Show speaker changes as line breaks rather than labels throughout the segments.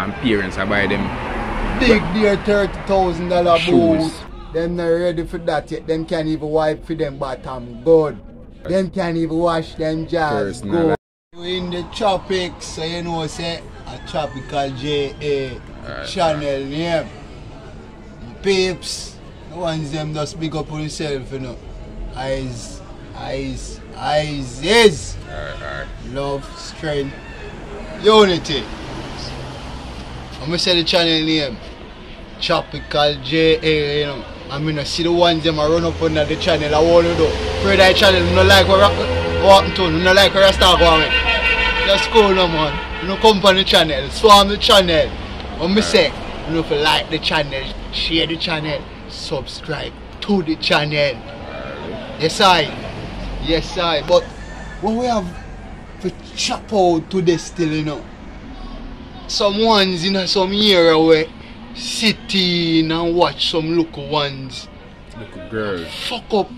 and parents are buy them
Big dear thirty thousand dollar
Shoes.
boot. Them not ready for that yet. Them can't even wipe for them bottom good. Them can't even wash them jars good. In the tropics, so you know say a tropical JA
Alright,
channel name. Peeps, the ones them just big up on yourself, you know. Eyes, eyes, eyes is
Alright, alright.
love, strength, unity. I'm gonna say the channel name Tropical JA, you know. I'm gonna see the ones them I run up under the channel. I want to do. Pray that channel, no like what happened to, no like where I start going. Just cool no man. You know come on the channel, swarm the channel. What me say, you know if you like the channel, share the channel, subscribe to the channel. Yes I. Yes I. But what we have to chop out to this still, you know. Some ones in a some area where sitting and watch some local ones
Local girls.
fuck up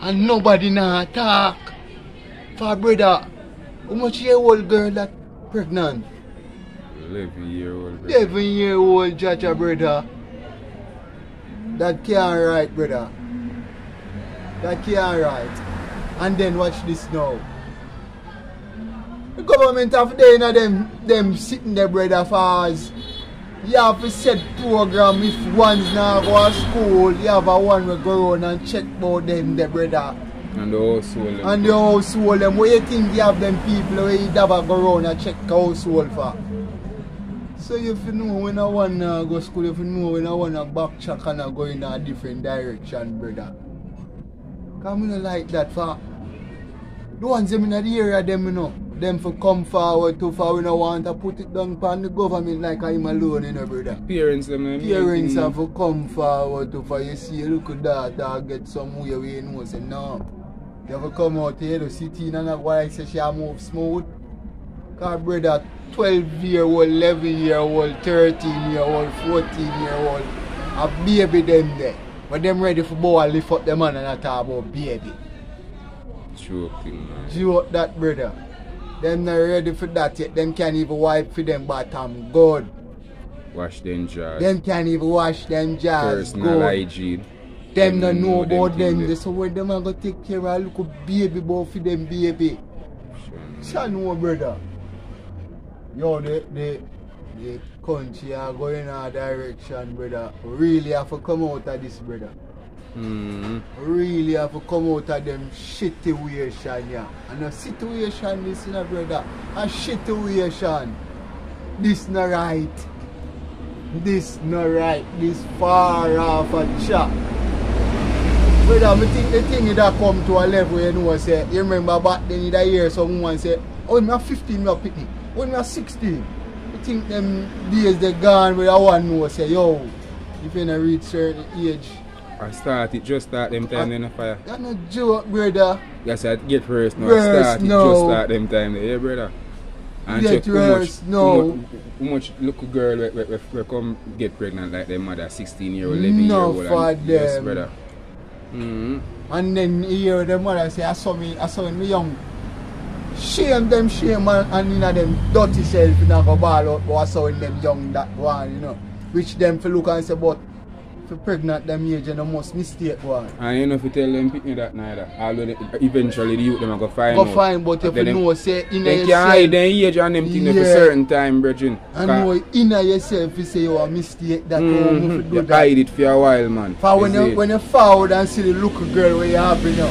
and nobody nah talk. For brother, how much year old girl that pregnant?
11 year old. bro.
11 year old Jaja brother. That can't right brother. That can't right. And then watch this now. The government have there in them them sitting there brother for us. You have to set program if one's not go to school, you have a one will go around and check about them there brother.
And the household.
And the household them, what you think you have them people where you have a go around and check the household for? So if you know when I want uh, to go school, if you know when I want to backtrack and I go in a different direction, brother. Cause I don't like that for the ones them in the area them you know, them for come forward to for we don't want to put it down upon the government like I'm alone, you know, brother.
Parents them. them
Parents
making-
have to come forward to for you see look at that or get somewhere where you know say no. You have to come out here to sit in and go like say she move smooth. Cause brother 12 year old, 11 year old, 13 year old, 14 year old, a baby them there. But them ready for boy I lift up them man and I talk about baby.
Joking, man.
Joke that brother. Them not ready for that yet. Them can't even wipe for them bottom good.
Wash them jars.
Them can't even wash them jars
Personal
good.
hygiene.
Them no
Them
know
know
about
them
them. So when them a go take care of little baby boy for them baby. Sure know brother. Yo the the the country are going in a direction brother. Really have to come out of this brother.
Mm.
Really have to come out of them situation yeah. And a situation this you know, brother. A situation. This not right. This not right. This far off a chat. Brother, I think the thing that come to a level you know say you remember back then the year someone say, Oh a 15 me a picnic. When me a 16. I think them days they gone where I one know say yo if you not reach certain age.
I start it, just start them time in the fire.
That's not joke brother.
Yes, I get first now. Start it, just start them time there, yeah, brother. And
Get
check how much,
first, no.
how much, how much little girl we, we, we, we come get pregnant like them mother, 16 year old, 11 year
No
old.
for
and, Yes, brother. Mm-hmm.
And then hear the mother say, I saw me, I saw me young. Shame them, shame and, and you know them dirty self, you know, go ball out, but I saw in them young that one, you know. Which them for look and say, but for pregnant them age, you know, most mistake one.
And you know if you tell them pick that neither. Although eventually the youth them go find
Go
out.
find, but if you
them-
know, say, in
They can hide their age and them thing there for
Yeah.
certain time, brethren.
and know in yourself, you say you a mistake that you
Mm-hmm.
want to do
You
that.
hide it for a while, man.
For when you, when you forward and see the little girl where you have, you know,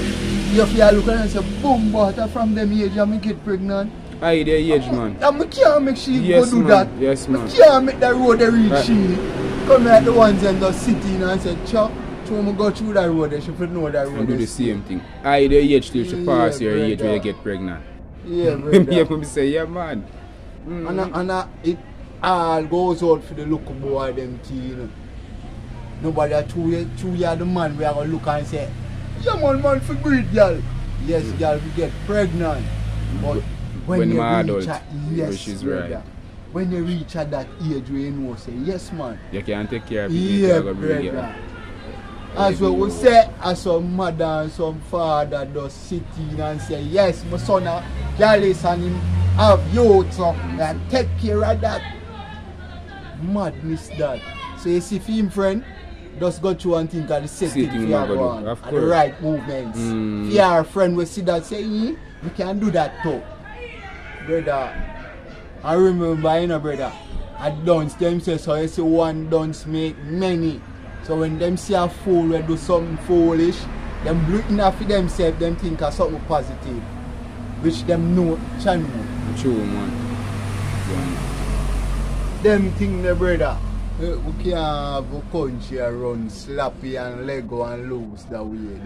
you feel look and say, boom, but from them age, and me get pregnant.
hide their age, man.
And me can't make she
Yes,
go do
man.
that.
Yes, man.
Me can't make that road reach
Right.
she. Come like the ones and just sit in and say, Chuck, so me go through that road, they should know that road.
And do the same thing. Hide their age till she
Yeah,
pass your age where you get pregnant.
Yeah, brother.
me say, yeah, man. Mm.
and, I- and I- it all goes out for the local boy them know. Nobody a two two year the man we are gonna look and say, yeah man, man for breed, girl. Yes, girl, we get pregnant. But when,
When
you reach
adult,
yes,
is
brother. When you reach at that age where you know, say, yes man.
You can take care of.
Yeah,
you it
brother. As what we say, as some mother and some father just sit in and say, yes, my son a jealous and him have youth, so and take care of that. madness that. So you see film friend, just go through and think of the setting
thing
for
we
your
go do,
go on.
of
And the right movements.
Mm.
If your friend will see that say, "Eh, we can do that too. Brother, I remember, you know, brother, at dance, them say, so you see one dance make many. So when them see a fool will do something foolish, them looking after themselves, them think of something positive. Which them know, channel.
True, man. Yeah.
Them thing the brother. We can't have a country run sloppy and Lego and loose that way.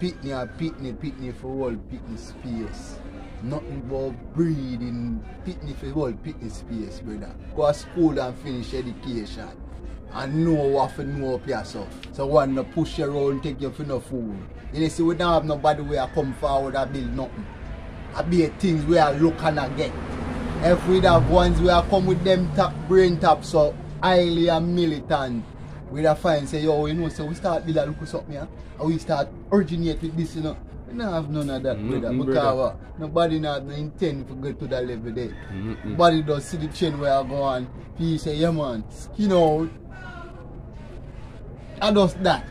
Pitney and pitney, pitney for all pitney space. Nothing but breeding pitney for all pitney space, brother. Go to school and finish education. And know what to know up yourself. So one no push you around, take you for no fool. You see, we don't have nobody where I come forward and build nothing. I be things where I look and I get. If we have ones where I come with them top brain taps so highly and militant, we da find say, yo, you know, so we start build a look something here, and we start originate with this, you know. We don't have none of that, brother.
mm,
Because
brother.
what? nobody not no intent to get to that level there.
Mm, mm.
Nobody does see the chain where I go on. He say, yeah man, skin out. I just that.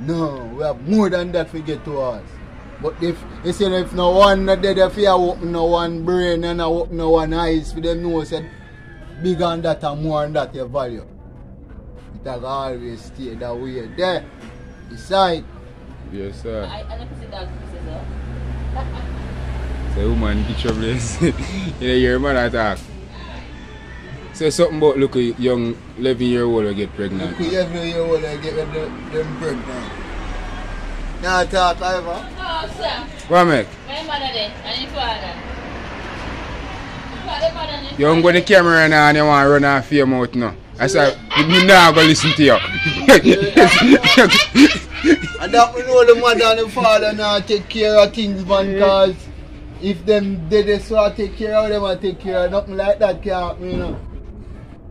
No, we have more than that to get to us. But if you say if no one not dead if you open no one brain and I open no one eyes for them know say bigger than that and more than that your value. It has always stay that way there. Decide.
Yes, sir.
I, I never see that pieces, though.
Say, woman, get your place. you know, your mother talk. Say something about look a young 11 year old get pregnant.
Look every year old get them, them pregnant. Now talk ever.
No, sir.
What make?
My mother there, and your father. Your father, mother, and
You
your
don't go the camera now uh, and you want to run off your mouth now. I said, me now go listen to you.
And that we know the mother and the father now take care of things, man, cause if them dead they so I take care of them, I take care of nothing like that can't happen, you know.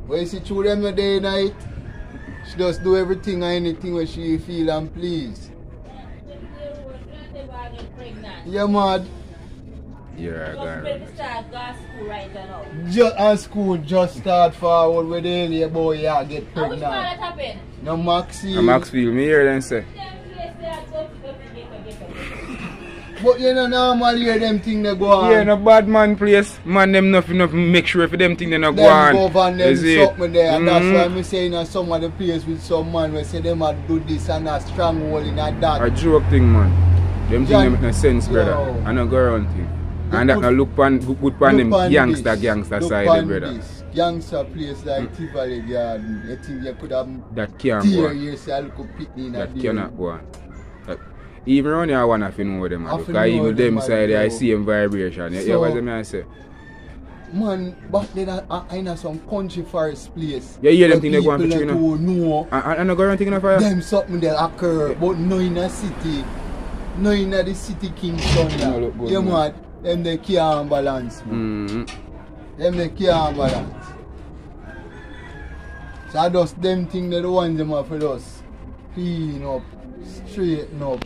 But you see through them the day and night, she just do everything and anything where she feel and please. Yeah, mad.
Yeah, I got it.
start go school right now.
Just and school just start forward with the early boy yeah get
And which
pregnant.
that happened?
No Maxi.
I'm Maxfield, me hear them say.
Them place they are go to go to get a get a.
But you know normal hear them thing they go on.
Yeah, no bad man place. Man, them nothing enough make sure for them thing they not go
them
on.
go van them
You see?
something there and that's
Mhm.
why me saying that some of the place with some man we say them a do this and a stronghold in a that.
A joke thing, man. Them thing
John-
them make no sense, brother.
Yo.
I no go around thing.
Look
And that look pan, good, pan them
Look
gangster, gangster
Look
side,
eh,
brother.
this. Gangster place like hmm. Tivoli Garden. You think you could have
That can't go
tear
on.
you say a little pitney in
That cannot go on. Even around here, I want to know them.
I
Because even
them,
side, I see them vibration. Eh?
So-
hear what I say?
Man, back then I, I a some country forest place.
Yeah, yeah, them thing they go for
that
you
know
I, I, I go around thinking of fire.
them something that occur, but no in a city, no in a the city Kingston. Yeah,
look
yeah
man.
Them they can't balance. Man.
Mm-hmm.
Them they can't balance. So I just them thing that the ones them have for us clean up, straighten up.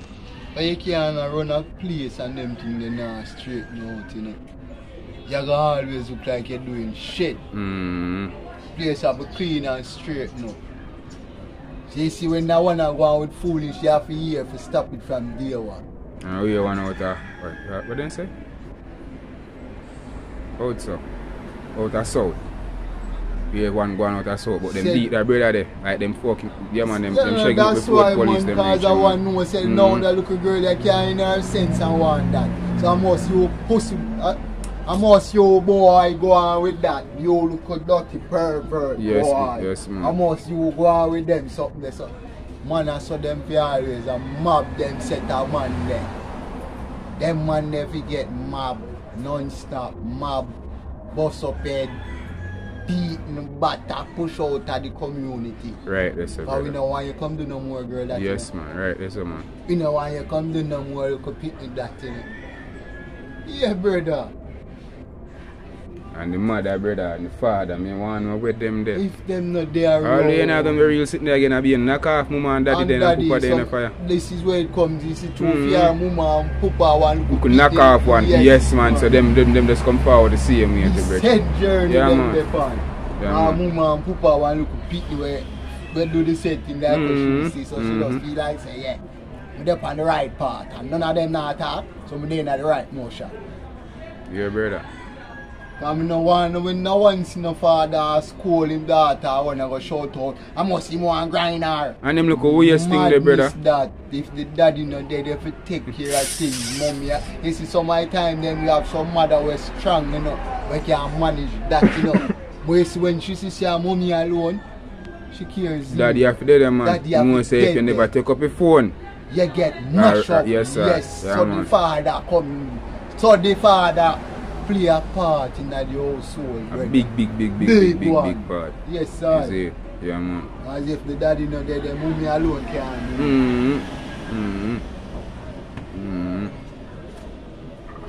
But you can't run a place and them thing they not straighten out, you know. You gotta always look like you're doing shit.
Mm-hmm.
place have to clean and straighten up. So you see when that one I go with foolish, you have to hear to stop it from day one.
And we want out of, what, what, what they say? Out so. Out of south. We have one going out of south, but them beat their brother there. Like them fucking, yeah man, them,
Yeah,
them shaking up
that's
before police them
cause
reach
I want to know say
Mhm.
now that little girl that can't in her sense and want that. So I must you pussy uh, I must you boy go on with that. You look a dirty pervert
Yes,
boy.
yes, man.
I must you go on with them something there. So man I saw them for always and mob them set a man there. Them man never get mob non-stop mob bust up head beating batter push out of the community.
Right, that's it.
But we don't want you come do no more girl that
Yes
know.
man, right, that's it man.
We don't want you come do no more you could pick that know. Yeah brother.
And the mother, brother, and the father, me want to with them there.
If them not there
All they gonna be real sitting there again and be knock off mama and daddy
and
then
daddy,
papa there in the fire.
This is where it comes. You see two
Mm.
fear mama and papa one
You could knock off one, yes, man, so them, them them just come forward the same way to
It's
break.
head journey
Yeah,
them
man. Yeah,
Ah,
man.
mama and papa want look pick the way we do the same thing like
Mhm,
she see. So she
mhm.
just feel like say, yeah, me up on the right path and none of them not talk, so dey in the right motion.
Yeah, brother.
Cause me no want when no one see no father school him daughter I wanna go shout out. I must him want grind her.
And them look a weird thing there, brother.
That if the daddy not there, they fi take care of things. Mommy, yeah. you see some of the time then we have some mother who strong, you know, we can manage that, you know. but see when she see her mommy alone, she cares.
Daddy have to do man.
Daddy
You
have
know
to
say you
dead
never take up your phone.
You get mashed
Ah,
up.
yes, sir.
Yes,
Yeah,
so
man.
the father come. So the father play a part in the household.
A
brother.
big, big, big, big,
Big
big, big, big part.
Yes,
You
sir.
see? Yeah, man.
As if the daddy not there, the mommy alone can. do it.
Mm-hmm. Mm-hmm. Mm-hmm.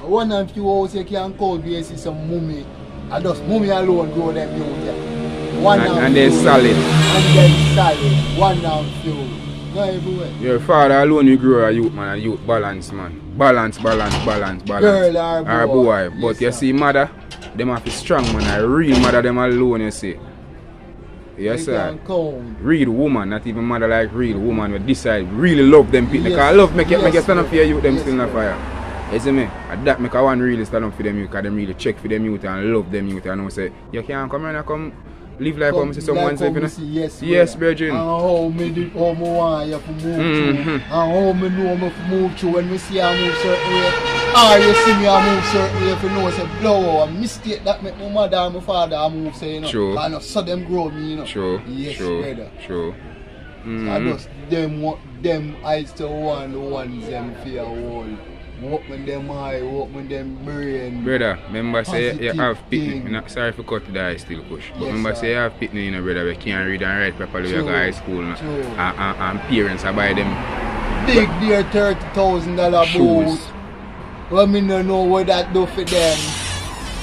I wonder if you also can call me see some mummy. I just mummy alone grow them yeah. One
And-
and,
they're solid.
And then solid. One and few. Everywhere.
Your father alone you grow a youth man, a youth balance man. Balance, balance, balance, balance.
Girl or
Or
boy.
boy. But
Yes,
you
sir.
see mother, them have to strong man, a real mother them alone you see. Yes sir. Real woman, not even mother like real woman will decide really love them people.
Yes.
Because love make you make you stand up for your youth them
yes,
still in the fire. You see me? And that make I want really stand up for them youth because them really check for them youth and love them youth and know say you can't come here and come live like how me see someone you know.
yes,
Yes. Virgin.
And how me did, how me want you to move
Mhm.
through. And how me know me to move through when me see I move certain way. Or you see me I move certain way if you know say blow a mistake that make my mother and my father I move say you know.
Sure.
I know so them grow me you know.
Sure,
Yes,
sure,
brother.
sure.
I
Mhm.
just them them I still want the ones them fear wall. Walk with them eye, walk with them brain.
Brother, remember say you have pitney. Me not sorry for cut the eye still push. But
Yes,
remember
sir.
say you have pitney you know brother we can't read and write properly we
True,
go high school
true.
And, and, and parents are buy them
Big dear thirty thousand dollar boot.
shoes.
Well, me no know what that do for them.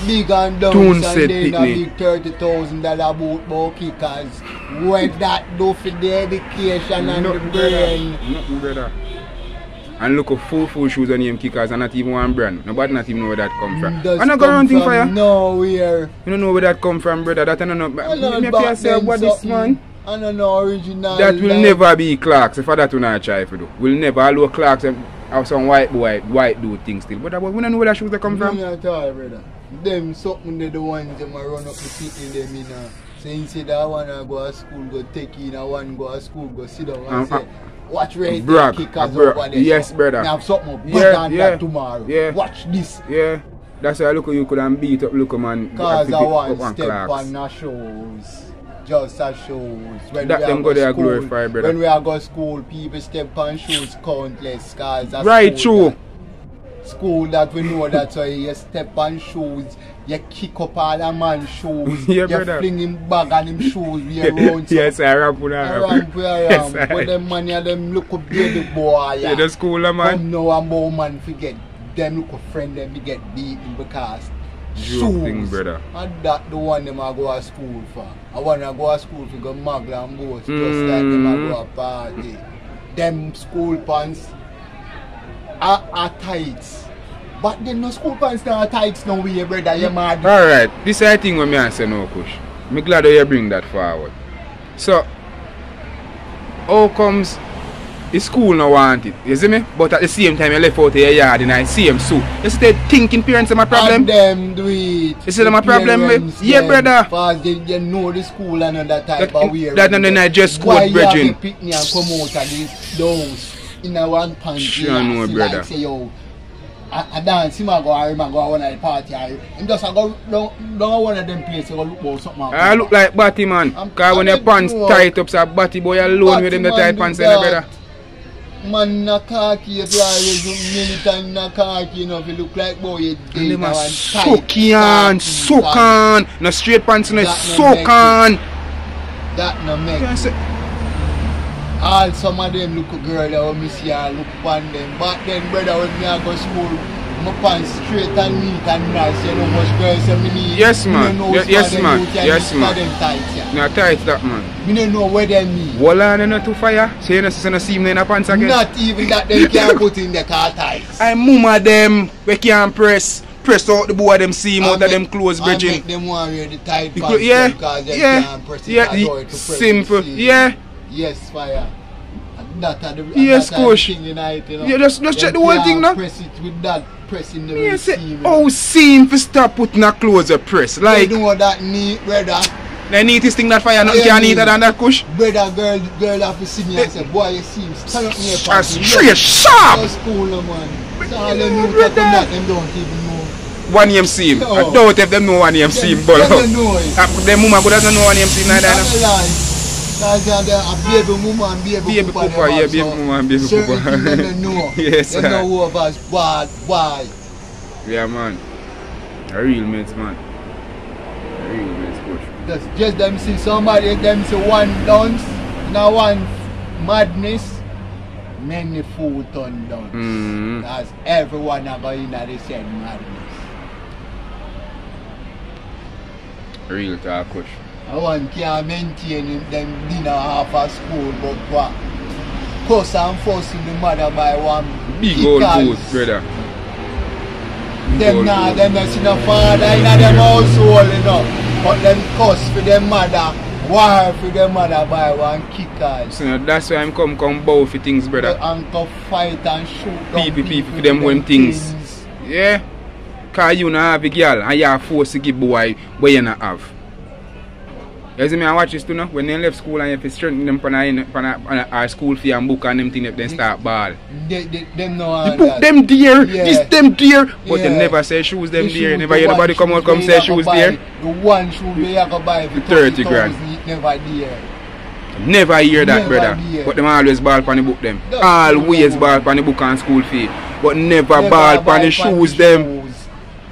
Big and dumb and then a big thirty thousand dollar boot ball kickers. What that do for the education and the
Nothing brother.
brain.
Nothing brother. And look at full full shoes on him kickers and not even one brand. Nobody not even know where that come from.
Does
I not go around thing for you.
Nowhere.
You don't know where that come from, brother. That I don't know.
I
Me
back
say what this man.
I don't know original.
That will
like-
never be Clarks. If that will not try for do. We'll never. allow Clarks have have some white boy, white do things still. But uh, that, we don't know where that shoes they come from.
at all, brother. Them something they the ones them run up the people them in a. So instead that one I go to school, go take in, a one go to school, go sit down and
Um,
say,
uh,
watch right
brag,
there, kickers
a brag.
over there.
Yes, brother.
Something
Yeah,
better than
yeah,
that tomorrow.
yeah.
Watch this.
Yeah. That's why look you could have beat up look man.
Cause I want
up
step on the shows. Just a shows. When
That
we
them go there
school,
glorify, brother.
When we are go school, people step on shoes countless. Cause
Right, true.
that- School that we know that so you step on shoes, you kick up all a man's shoes,
Yeah,
you
brother.
fling him bag and him shoes we around. so
yes, I rap with that.
Around, we around.
Yes,
But
I.
them money yeah, them look up baby boy.
Yeah, the school, man.
Come now and more man forget them look a friend them we get beaten because
Joke thing, brother.
And that the one them I go to school for. I wanna go to school for go magla and just
Mm.
like them I go to party. Them school pants are, are tights. But them no school pants not tights no way brother you mad.
Alright, this is the thing when me say no push. Me glad that you bring that forward. So how comes the school no want it? You see me? But at the same time you left out of your yard and I see him so. You see the thinking parents are my problem?
And them do it.
You see them a problem, eh? Yeah, brother.
Cause they, they know the school and all that type
That-
of way.
that and then I just school,
Why you have to pick me and come out of this those in a one pants.
Sure know, brother.
Like say yo, I, I dance him a go or him a go to one of the party. or Him just a go down, down one of them places go look about something.
I look like Batty man. Cause when your pants
sure.
tight up so Batty boy alone with them the tight pants
do
in the brother.
Man na khaki, if you always look militant na khaki, you know, if you look like boy, you dead now and
soak on, soak on. No straight pants, no
no
soak on.
That no make
You say,
All some of them look a girl that when me see her look upon them. But then brother when me I go school, my pants straight and neat and nice. You know much girls say me need.
Yes, man.
know
Ye- yes, man. Yes, man.
them tight, yeah.
No tight that man.
Me no know where they mean.
Wall on not to fire. So you know so no see in the pants again.
Not even that they can put in the car tights.
I mama them we can't press. press out the boy them seam out of them clothes,
and
bridging.
make them want wear the tight pants
yeah,
because
yeah,
can't press it
yeah,
at
the
all to press
simple, yeah.
Yes, fire. And that are the, and
Yes,
that are the
coach.
thing you know.
Yeah, just- just check the whole thing now.
Press it with that pressing the
Me
very
say,
seam. you know.
oh, seam for stop putting a clothes a press. Like,
you know that neat, brother.
the neatest thing that fire, nothing
Yeah,
can
me.
neater than that kush.
Brother, girl, girl have to see me and say, boy, you seem stand up near pants.
straight sharp.
That's cool, no, man. So all them
Brother.
talking that, them don't even know.
One seam. I
Oh.
doubt if them know one seam,
Them-
but
them don't know it.
uh, them mama could not know one seam neither.
That's
no.
a lie. Cause they a baby mama and baby,
Baby
papa,
papa,
them
yeah,
have
baby
some
mama and baby
certain
papa.
things them don't know.
Yes,
know who us bad, why.
Yeah, man. A real mates, man. A real mates, push.
Just, just them see somebody, them see one dance, now one madness, many fool turn dance.
Mm.
Cause everyone are going at the same madness.
Real talk, push.
I want can maintain them dinner half of school, but what? Cause I'm forcing the mother by one
Big old boat, brother. Big
Them
old
nah, them not see no father in them household, you know. But them cuss for them mother, war for them mother by one kickers.
So that's why I'm come come bow for things, brother.
And go fight and shoot
People, people,
for
them one things. Yeah. Cause you not have a girl and you are forced to give boy what you not have. You see me I watch this too now? When they left school and you have to strengthen them for our school fee and book and them thing if they start ball.
They, they, them no
You book
that.
them dear,
Yeah.
this them dear, but
Yeah.
never say shoes them
The
dear.
shoes,
Never
the
hear nobody come out come say shoes
go
dear.
The one shoe where you go buy for
30 grand.
never there.
Never hear that,
Never
brother.
hear.
But them always ball pan the book them.
That's
Always
true,
ball pan the book and school fee. But never,
Never
ball
buy
pan the
for
shoes them.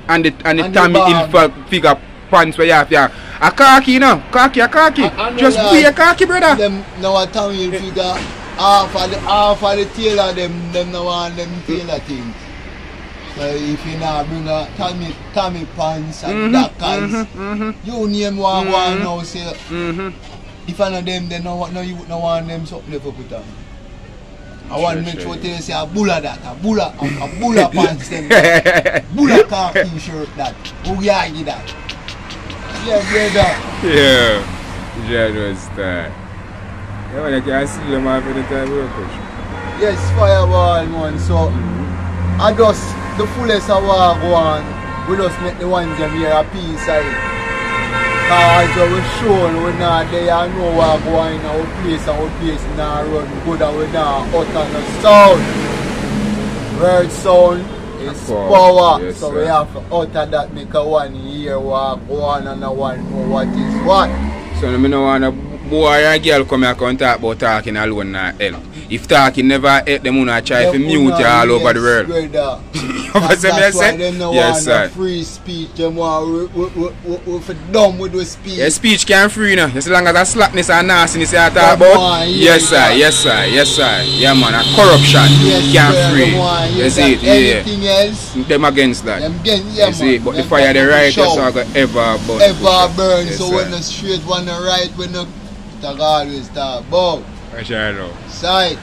And the and the
And
Tommy
bag.
Figure pants where you have yeah. A khaki you know, khaki a khaki.
I- I
Just
that.
wear a khaki brother.
Them now a town you figure half of the half of the tailor them them no want them tailor things. So if you now bring a Tommy Tommy pants and
Mhm,
Dockers,
mhm, mhm,
you name one one
Mhm.
now say
mhm.
if I know them then no no you no want them something to put on. I want to make
sure,
they say a bulla that, a bulla, a, a bulla pants them, bulla khaki shirt that, who that? Yeah, brother.
yeah. Generous style. Yeah, man, I can see them half the time we push.
Yes, fireball man. So mm-hmm. I just the fullest of what go on. We just make the ones them here a piece side. Cause we shown we not there and know what go on in our place our place not run good and we not utter no sound. Word sound is
Power. Yes,
so
sir.
we have to utter that make a one hear what go on and a one know what is what.
So I no want a boy or girl come here and talk about talking alone not help. If talking never help them wanna try to mute you all over the world.
brother.
What say me I
That's why eh?
say?
them no
Yes,
want free speech. Them want we, we, we, we, we dumb with the speech.
Your speech can free now. As long as that slackness and nastiness you talk about. yes,
yes,
sir. Yes, sir. Yes, sir. Yeah, man. A corruption
Yes,
can
sir,
free.
them want
You
use
see
that.
it? Yeah.
Else,
Them against that.
them get yeah,
see,
man.
but the
Them
fire the right
shout.
are gonna ever burn.
Ever burn.
Yes,
so
sir.
when the straight, when the right, when the talk always talk. But
I sure know.
side.